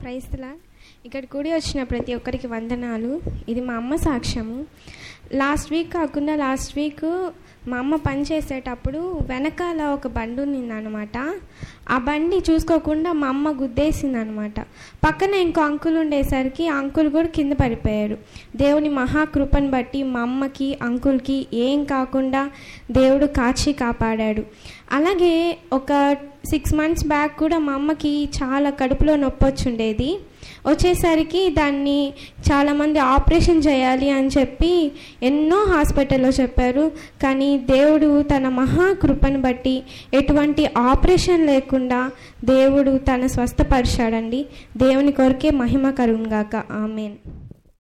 ప్రైస్లా ఇక్కడ కూడి వచ్చిన ప్రతి ఒక్కరికి వందనాలు. ఇది మా అమ్మ సాక్ష్యము. లాస్ట్ వీక్ కాకుండా లాస్ట్ వీక్ మా అమ్మ పని చేసేటప్పుడు వెనకాల ఒక బండి ఉన్నిందనమాట ఆ బండి చూసుకోకుండా మా అమ్మ గుద్దేసింది అనమాట పక్కన ఇంకో అంకుల్ ఉండేసరికి అంకుల్ కూడా కింద పడిపోయారు. దేవుని మహాకృపను బట్టి మా అమ్మకి అంకుల్కి ఏం కాకుండా దేవుడు కాచి కాపాడాడు. అలాగే ఒక సిక్స్ మంత్స్ బ్యాక్ కూడా మా అమ్మకి చాలా కడుపులో నొప్పి వచ్చుండేది వచ్చేసరికి దాన్ని చాలామంది ఆపరేషన్ చేయాలి అని చెప్పి ఎన్నో హాస్పిటల్లో చెప్పారు. కానీ దేవుడు తన మహాకృపను బట్టి ఎటువంటి ఆపరేషన్ లేకుండా దేవుడు తన స్వస్థపరిచాడండి. దేవుని కొరకే మహిమ కరుణ్గాక ఆమెన్.